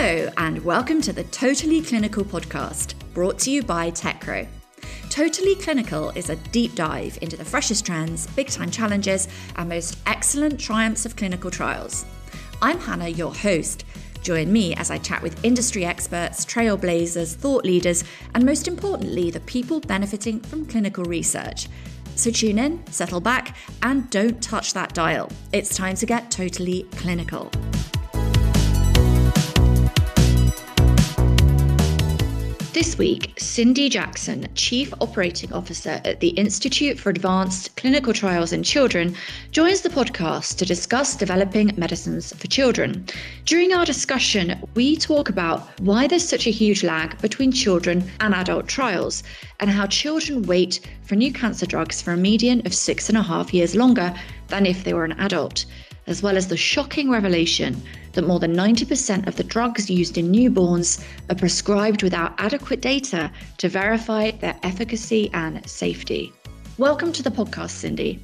Hello, and welcome to the Totally Clinical podcast, brought to you by Teckro. Totally Clinical is a deep dive into the freshest trends, big time challenges, and most excellent triumphs of clinical trials. I'm Hannah, your host. Join me as I chat with industry experts, trailblazers, thought leaders, and most importantly, the people benefiting from clinical research. So tune in, settle back, and don't touch that dial. It's time to get totally clinical. This week, Cindy Jackson, Chief Operating Officer at the Institute for Advanced Clinical Trials in Children, joins the podcast to discuss developing medicines for children. During our discussion, we talk about why there's such a huge lag between children and adult trials, and how children wait for new cancer drugs for a median of six and a half years longer than if they were an adult as well as the shocking revelation that more than 90% of the drugs used in newborns are prescribed without adequate data to verify their efficacy and safety. Welcome to the podcast, Cindy.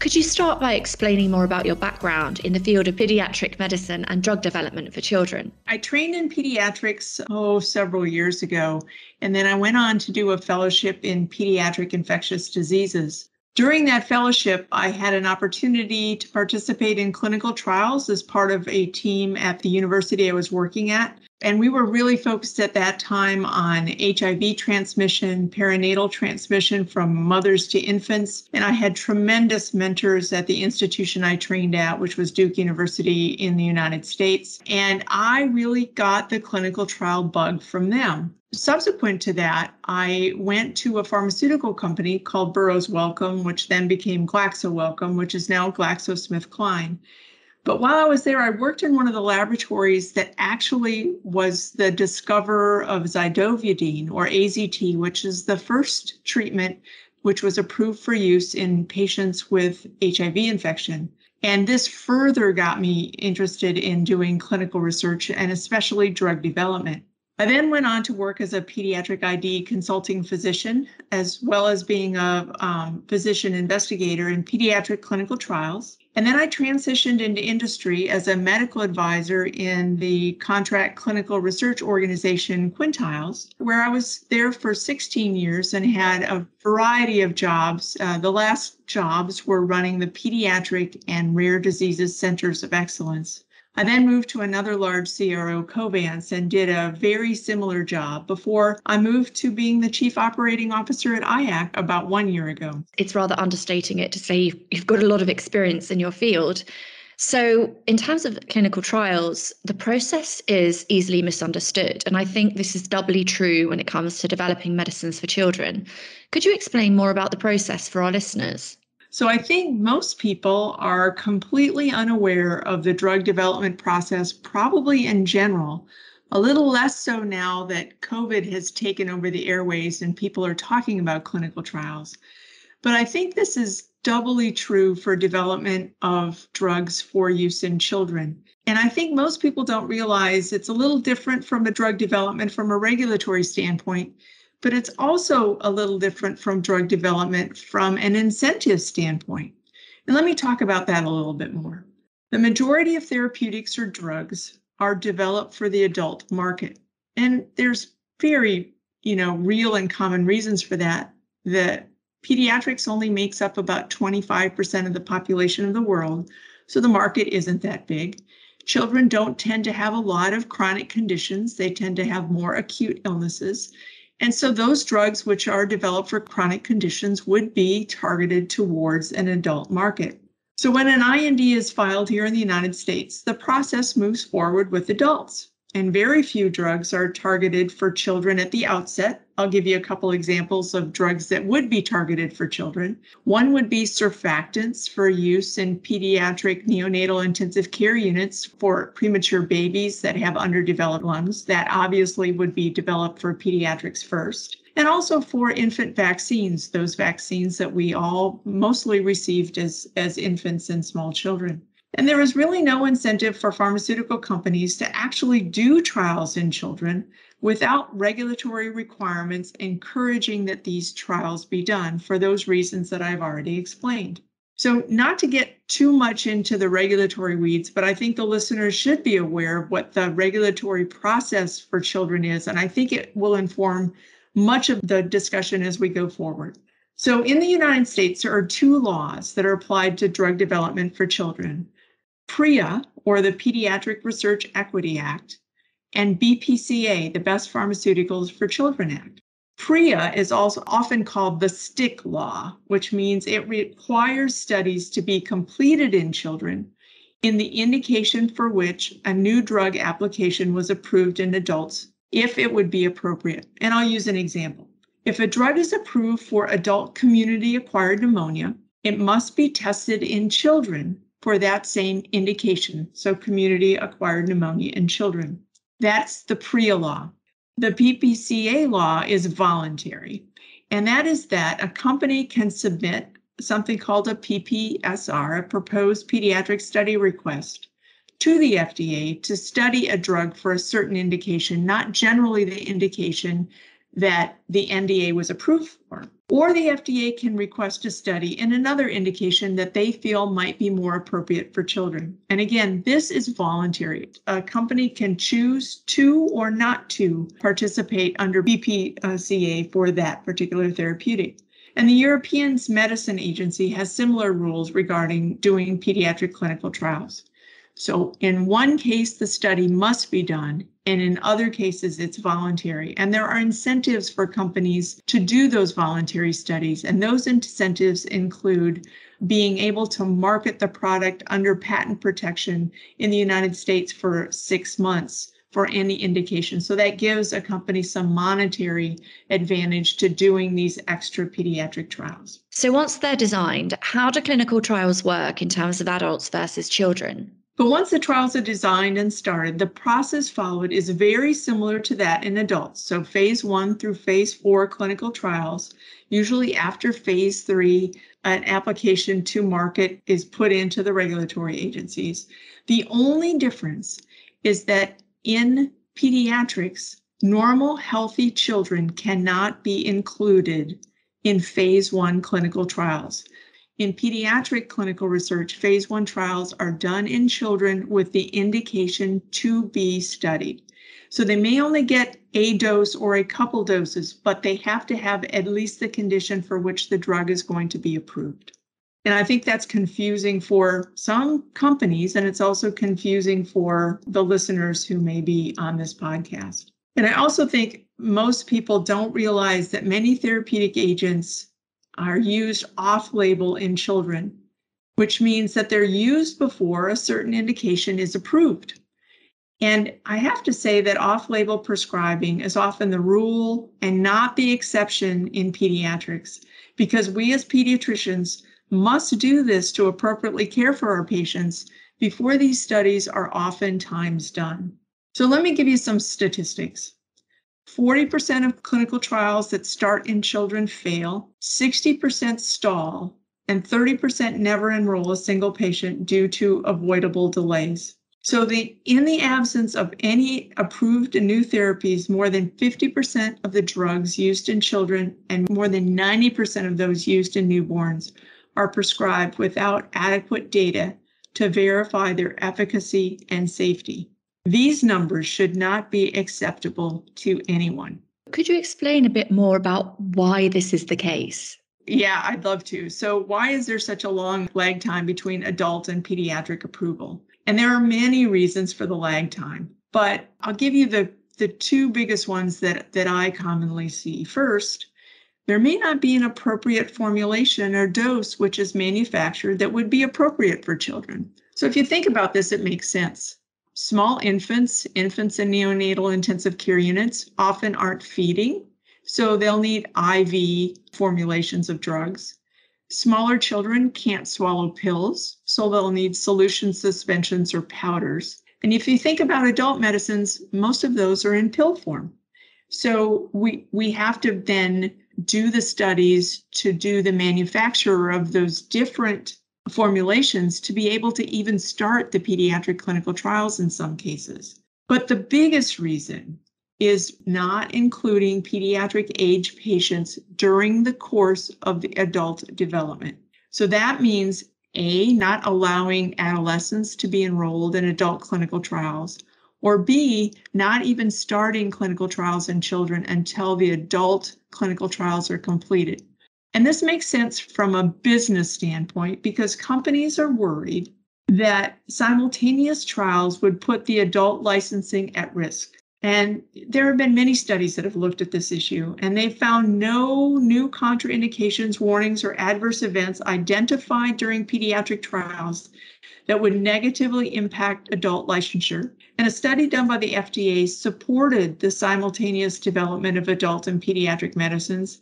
Could you start by explaining more about your background in the field of pediatric medicine and drug development for children? I trained in pediatrics, oh, several years ago, and then I went on to do a fellowship in pediatric infectious diseases. During that fellowship, I had an opportunity to participate in clinical trials as part of a team at the university I was working at. And we were really focused at that time on HIV transmission, perinatal transmission from mothers to infants. And I had tremendous mentors at the institution I trained at, which was Duke University in the United States. And I really got the clinical trial bug from them. Subsequent to that, I went to a pharmaceutical company called Burroughs Wellcome, which then became Glaxo Wellcome, which is now GlaxoSmithKline. But while I was there, I worked in one of the laboratories that actually was the discoverer of zidovudine or AZT, which is the first treatment which was approved for use in patients with HIV infection. And this further got me interested in doing clinical research and especially drug development. I then went on to work as a pediatric ID consulting physician, as well as being a um, physician investigator in pediatric clinical trials. And then I transitioned into industry as a medical advisor in the contract clinical research organization Quintiles, where I was there for 16 years and had a variety of jobs. Uh, the last jobs were running the pediatric and rare diseases centers of excellence. I then moved to another large CRO, Covance, and did a very similar job before I moved to being the chief operating officer at I-ACT about one year ago. It's rather understating it to say you've got a lot of experience in your field. So, in terms of clinical trials, the process is easily misunderstood. And I think this is doubly true when it comes to developing medicines for children. Could you explain more about the process for our listeners? So I think most people are completely unaware of the drug development process, probably in general. A little less so now that COVID has taken over the airways and people are talking about clinical trials. But I think this is doubly true for development of drugs for use in children. And I think most people don't realize it's a little different from a drug development from a regulatory standpoint but it's also a little different from drug development from an incentive standpoint. And let me talk about that a little bit more. The majority of therapeutics or drugs are developed for the adult market. And there's very, you know, real and common reasons for that. The pediatrics only makes up about 25% of the population of the world, so the market isn't that big. Children don't tend to have a lot of chronic conditions, they tend to have more acute illnesses. And so those drugs which are developed for chronic conditions would be targeted towards an adult market. So when an IND is filed here in the United States, the process moves forward with adults and very few drugs are targeted for children at the outset. I'll give you a couple examples of drugs that would be targeted for children. One would be surfactants for use in pediatric neonatal intensive care units for premature babies that have underdeveloped lungs. That obviously would be developed for pediatrics first. And also for infant vaccines, those vaccines that we all mostly received as, as infants and small children. And there is really no incentive for pharmaceutical companies to actually do trials in children without regulatory requirements encouraging that these trials be done for those reasons that I've already explained. So, not to get too much into the regulatory weeds, but I think the listeners should be aware of what the regulatory process for children is. And I think it will inform much of the discussion as we go forward. So, in the United States, there are two laws that are applied to drug development for children PREA, or the Pediatric Research Equity Act, and BPCA, the Best Pharmaceuticals for Children Act. PREA is also often called the stick law, which means it requires studies to be completed in children in the indication for which a new drug application was approved in adults if it would be appropriate. And I'll use an example. If a drug is approved for adult community acquired pneumonia, it must be tested in children for that same indication. So, community acquired pneumonia in children. That's the PREA law. The BPCA law is voluntary, and that is that a company can submit something called a PPSR, a proposed pediatric study request, to the FDA to study a drug for a certain indication, not generally the indication that the NDA was approved for. Or the FDA can request a study in another indication that they feel might be more appropriate for children. And again, this is voluntary. A company can choose to or not to participate under BPCA for that particular therapeutic. And the European Medicine Agency has similar rules regarding doing pediatric clinical trials. So, in one case, the study must be done, and in other cases, it's voluntary. And there are incentives for companies to do those voluntary studies. And those incentives include being able to market the product under patent protection in the United States for six months for any indication. So that gives a company some monetary advantage to doing these extra pediatric trials. So once they're designed, how do clinical trials work in terms of adults versus children? But once the trials are designed and started, the process followed is very similar to that in adults. So, phase one through phase four clinical trials, usually after phase three, an application to market is put into the regulatory agencies. The only difference is that in pediatrics, normal, healthy children cannot be included in phase one clinical trials. In pediatric clinical research, phase one trials are done in children with the indication to be studied. So they may only get a dose or a couple doses, but they have to have at least the condition for which the drug is going to be approved. And I think that's confusing for some companies, and it's also confusing for the listeners who may be on this podcast. And I also think most people don't realize that many therapeutic agents are used off label in children, which means that they're used before a certain indication is approved. And I have to say that off label prescribing is often the rule and not the exception in pediatrics, because we as pediatricians must do this to appropriately care for our patients before these studies are oftentimes done. So let me give you some statistics. 40% of clinical trials that start in children fail, 60% stall, and 30% never enroll a single patient due to avoidable delays. So the in the absence of any approved new therapies, more than 50% of the drugs used in children and more than 90% of those used in newborns are prescribed without adequate data to verify their efficacy and safety. These numbers should not be acceptable to anyone. Could you explain a bit more about why this is the case? Yeah, I'd love to. So, why is there such a long lag time between adult and pediatric approval? And there are many reasons for the lag time, but I'll give you the, the two biggest ones that, that I commonly see. First, there may not be an appropriate formulation or dose which is manufactured that would be appropriate for children. So, if you think about this, it makes sense. Small infants, infants in neonatal intensive care units, often aren't feeding, so they'll need IV formulations of drugs. Smaller children can't swallow pills, so they'll need solution suspensions or powders. And if you think about adult medicines, most of those are in pill form. So we we have to then do the studies to do the manufacture of those different formulations to be able to even start the pediatric clinical trials in some cases. But the biggest reason is not including pediatric age patients during the course of the adult development. So that means A, not allowing adolescents to be enrolled in adult clinical trials, or B, not even starting clinical trials in children until the adult clinical trials are completed. And this makes sense from a business standpoint because companies are worried that simultaneous trials would put the adult licensing at risk. And there have been many studies that have looked at this issue, and they found no new contraindications, warnings, or adverse events identified during pediatric trials that would negatively impact adult licensure. And a study done by the FDA supported the simultaneous development of adult and pediatric medicines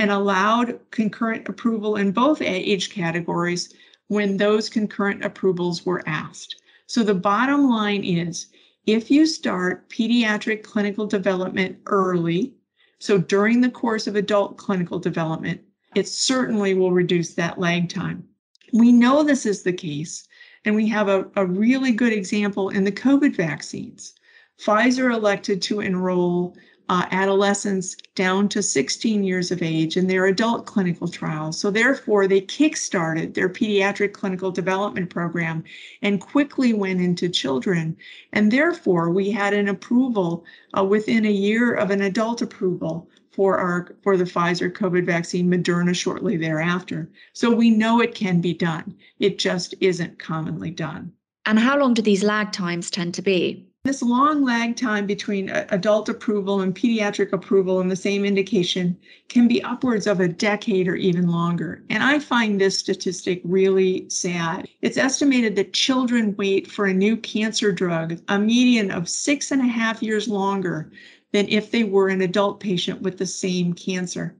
and allowed concurrent approval in both age categories when those concurrent approvals were asked. So the bottom line is if you start pediatric clinical development early, so during the course of adult clinical development, it certainly will reduce that lag time. We know this is the case, and we have a, a really good example in the COVID vaccines. Pfizer elected to enroll uh, adolescents down to 16 years of age in their adult clinical trials. So, therefore, they kickstarted their pediatric clinical development program and quickly went into children. And therefore, we had an approval uh, within a year of an adult approval for our for the Pfizer COVID vaccine, Moderna shortly thereafter. So we know it can be done. It just isn't commonly done. And how long do these lag times tend to be? This long lag time between uh, adult approval and pediatric approval in the same indication can be upwards of a decade or even longer. And I find this statistic really sad. It's estimated that children wait for a new cancer drug a median of six and a half years longer than if they were an adult patient with the same cancer.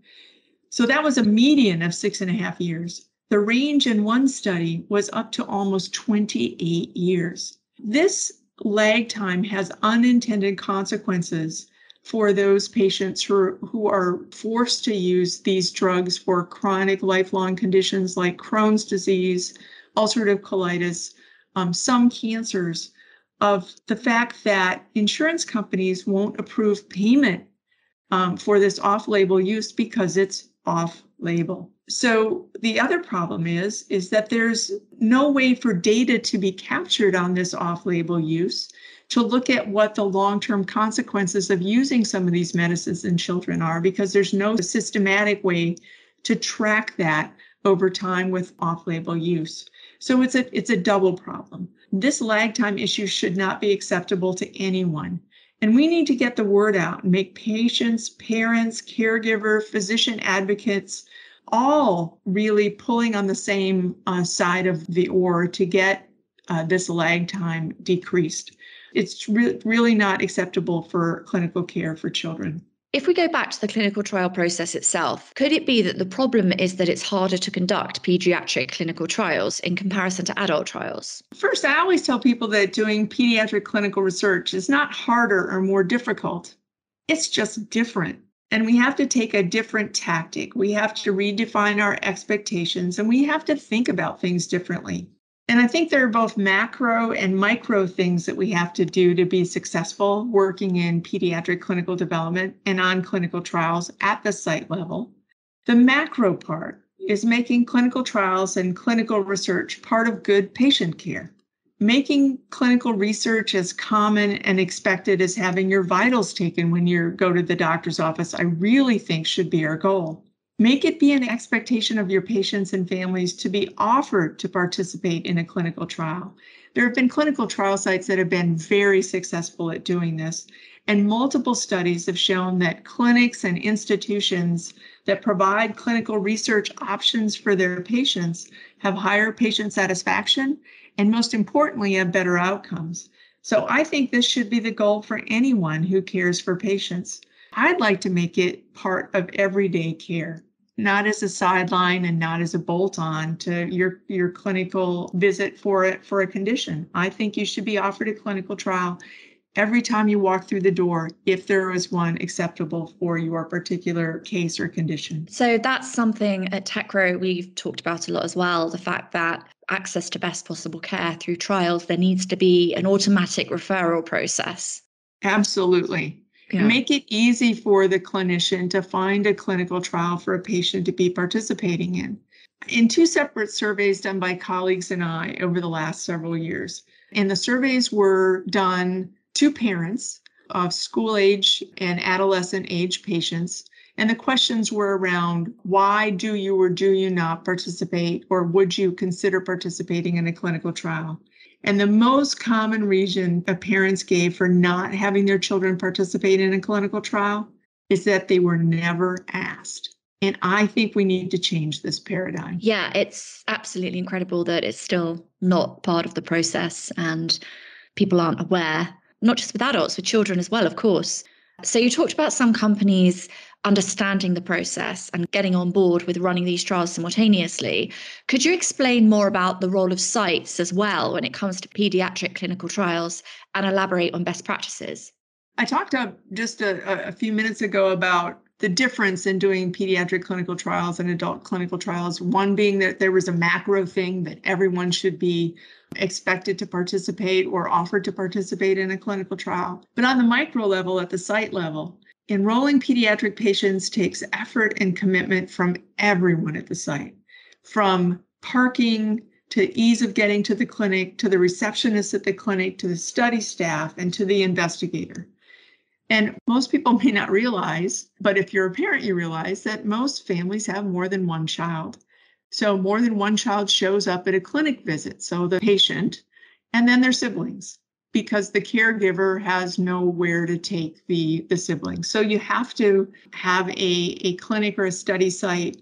So that was a median of six and a half years. The range in one study was up to almost 28 years. This lag time has unintended consequences for those patients who, who are forced to use these drugs for chronic lifelong conditions like Crohn's disease, ulcerative colitis, um, some cancers, of the fact that insurance companies won't approve payment um, for this off label use because it's off label. So the other problem is is that there's no way for data to be captured on this off-label use to look at what the long-term consequences of using some of these medicines in children are because there's no systematic way to track that over time with off-label use. So it's a it's a double problem. This lag time issue should not be acceptable to anyone. And we need to get the word out and make patients, parents, caregiver, physician advocates all really pulling on the same uh, side of the oar to get uh, this lag time decreased. It's re- really not acceptable for clinical care for children. If we go back to the clinical trial process itself, could it be that the problem is that it's harder to conduct pediatric clinical trials in comparison to adult trials? First, I always tell people that doing pediatric clinical research is not harder or more difficult, it's just different. And we have to take a different tactic. We have to redefine our expectations and we have to think about things differently. And I think there are both macro and micro things that we have to do to be successful working in pediatric clinical development and on clinical trials at the site level. The macro part is making clinical trials and clinical research part of good patient care making clinical research as common and expected as having your vitals taken when you go to the doctor's office, I really think should be our goal. Make it be an expectation of your patients and families to be offered to participate in a clinical trial. There have been clinical trial sites that have been very successful at doing this, and multiple studies have shown that clinics and institutions that provide clinical research options for their patients have higher patient satisfaction and most importantly, have better outcomes. So I think this should be the goal for anyone who cares for patients. I'd like to make it part of everyday care, not as a sideline and not as a bolt on to your, your clinical visit for it for a condition. I think you should be offered a clinical trial every time you walk through the door if there is one acceptable for your particular case or condition. So that's something at Teckro we've talked about a lot as well the fact that access to best possible care through trials, there needs to be an automatic referral process. Absolutely. Yeah. Make it easy for the clinician to find a clinical trial for a patient to be participating in. in two separate surveys done by colleagues and I over the last several years. And the surveys were done to parents of school age and adolescent age patients. And the questions were around why do you or do you not participate, or would you consider participating in a clinical trial? And the most common reason parents gave for not having their children participate in a clinical trial is that they were never asked. And I think we need to change this paradigm. Yeah, it's absolutely incredible that it's still not part of the process and people aren't aware, not just with adults, with children as well, of course. So you talked about some companies understanding the process and getting on board with running these trials simultaneously. Could you explain more about the role of sites as well when it comes to pediatric clinical trials and elaborate on best practices? I talked up just a, a few minutes ago about the difference in doing pediatric clinical trials and adult clinical trials. One being that there was a macro thing that everyone should be expected to participate or offered to participate in a clinical trial. But on the micro level, at the site level, enrolling pediatric patients takes effort and commitment from everyone at the site, from parking to ease of getting to the clinic, to the receptionist at the clinic, to the study staff, and to the investigator. And most people may not realize, but if you're a parent, you realize that most families have more than one child. So more than one child shows up at a clinic visit. So the patient and then their siblings, because the caregiver has nowhere to take the, the siblings. So you have to have a, a clinic or a study site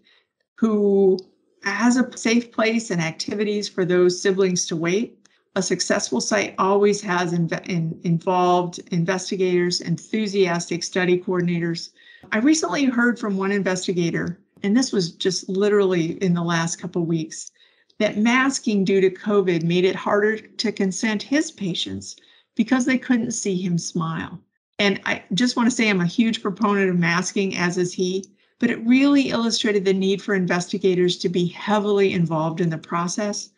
who has a safe place and activities for those siblings to wait a successful site always has inv- in, involved investigators, enthusiastic study coordinators. I recently heard from one investigator, and this was just literally in the last couple weeks, that masking due to COVID made it harder to consent his patients because they couldn't see him smile. And I just want to say I'm a huge proponent of masking, as is he, but it really illustrated the need for investigators to be heavily involved in the process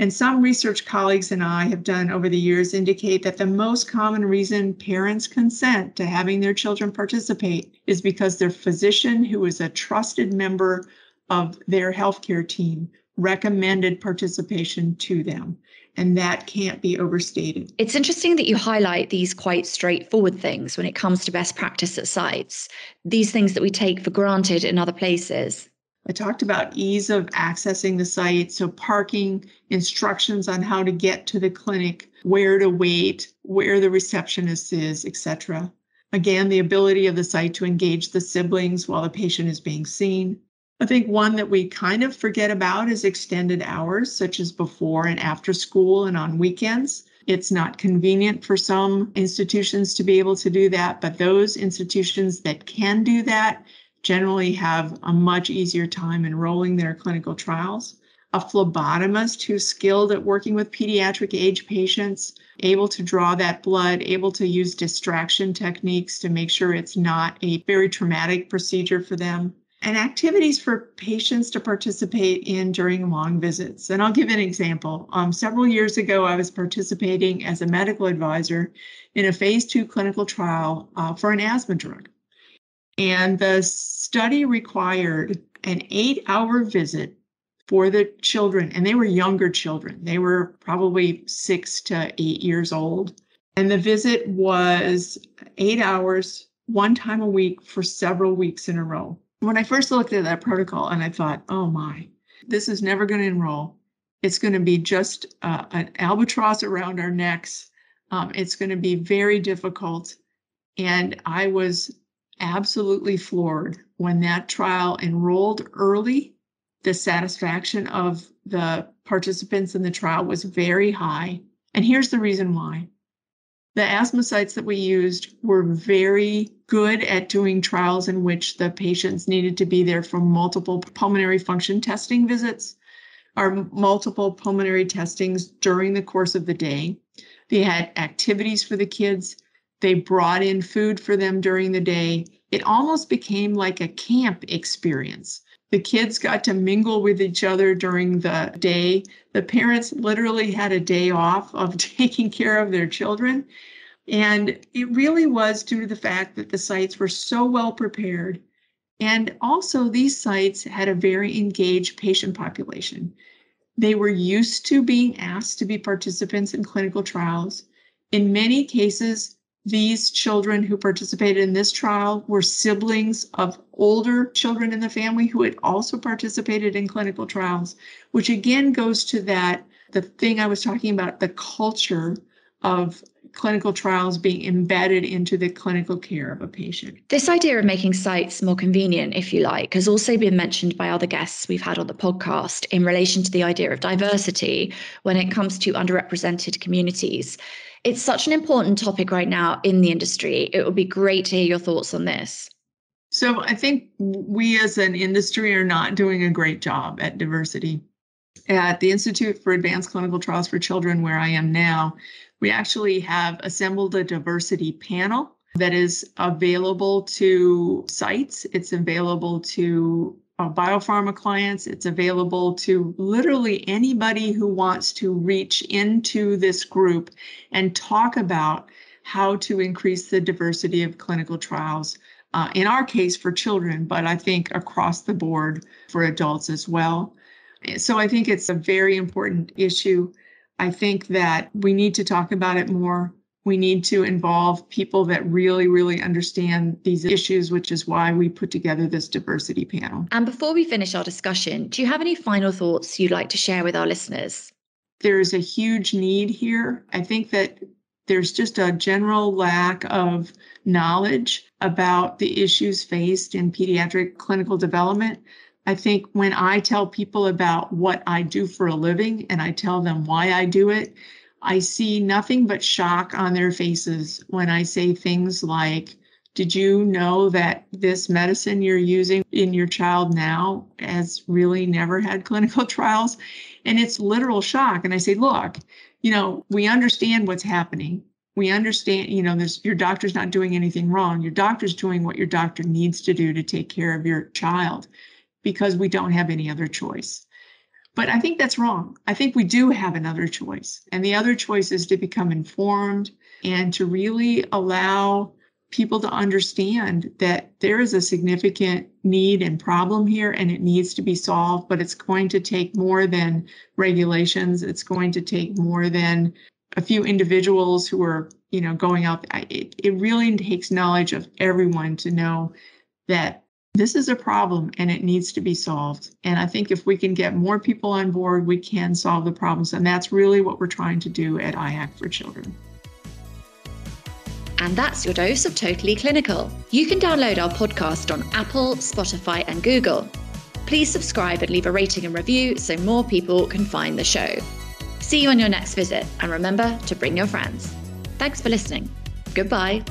and some research colleagues and I have done over the years indicate that the most common reason parents consent to having their children participate is because their physician, who is a trusted member of their healthcare team, recommended participation to them. And that can't be overstated. It's interesting that you highlight these quite straightforward things when it comes to best practice at sites, these things that we take for granted in other places. I talked about ease of accessing the site, so parking, instructions on how to get to the clinic, where to wait, where the receptionist is, etc. Again, the ability of the site to engage the siblings while the patient is being seen. I think one that we kind of forget about is extended hours, such as before and after school and on weekends. It's not convenient for some institutions to be able to do that, but those institutions that can do that generally have a much easier time enrolling their clinical trials. A phlebotomist who's skilled at working with pediatric age patients, able to draw that blood, able to use distraction techniques to make sure it's not a very traumatic procedure for them. And activities for patients to participate in during long visits. And I'll give an example. Um, several years ago, I was participating as a medical advisor in a phase two clinical trial uh, for an asthma drug. And the study required an eight hour visit for the children, and they were younger children. They were probably six to eight years old. And the visit was eight hours, one time a week for several weeks in a row. When I first looked at that protocol, and I thought, oh my, this is never going to enroll. It's going to be just uh, an albatross around our necks. Um, it's going to be very difficult. And I was absolutely floored when that trial enrolled early. The satisfaction of the participants in the trial was very high. And here's the reason why. The asthma sites that we used were very good at doing trials in which the patients needed to be there for multiple pulmonary function testing visits or multiple pulmonary testings during the course of the day. They had activities for the kids. They brought in food for them during the day. It almost became like a camp experience. The kids got to mingle with each other during the day. The parents literally had a day off of taking care of their children. And it really was due to the fact that the sites were so well prepared And also, these sites had a very engaged patient population. They were used to being asked to be participants in clinical trials. In many cases, these children who participated in this trial were siblings of older children in the family who had also participated in clinical trials, which again goes to that the thing I was talking about the culture of clinical trials being embedded into the clinical care of a patient. This idea of making sites more convenient, if you like, has also been mentioned by other guests we've had on the podcast in relation to the idea of diversity when it comes to underrepresented communities. It's such an important topic right now in the industry. It would be great to hear your thoughts on this. So, I think we as an industry are not doing a great job at diversity. At the Institute for Advanced Clinical Trials for Children, where I am now, we actually have assembled a diversity panel that is available to sites. It's available to uh, biopharma clients. It's available to literally anybody who wants to reach into this group and talk about how to increase the diversity of clinical trials. Uh, in our case, for children, but I think across the board for adults as well. So I think it's a very important issue. I think that we need to talk about it more. We need to involve people that really, really understand these issues, which is why we put together this diversity panel. And before we finish our discussion, do you have any final thoughts you'd like to share with our listeners? There's a huge need here. I think that there's just a general lack of knowledge about the issues faced in pediatric clinical development. I think when I tell people about what I do for a living and I tell them why I do it, I see nothing but shock on their faces when I say things like, Did you know that this medicine you're using in your child now has really never had clinical trials? And it's literal shock. And I say, Look, you know, we understand what's happening. We understand, you know, there's, your doctor's not doing anything wrong. Your doctor's doing what your doctor needs to do to take care of your child because we don't have any other choice. But I think that's wrong. I think we do have another choice. And the other choice is to become informed and to really allow people to understand that there is a significant need and problem here and it needs to be solved, but it's going to take more than regulations. It's going to take more than a few individuals who are, you know, going out. It, it really takes knowledge of everyone to know that this is a problem and it needs to be solved. And I think if we can get more people on board, we can solve the problems. And that's really what we're trying to do at I-ACT for Children. And that's your dose of Totally Clinical. You can download our podcast on Apple, Spotify, and Google. Please subscribe and leave a rating and review so more people can find the show. See you on your next visit, and remember to bring your friends. Thanks for listening. Goodbye.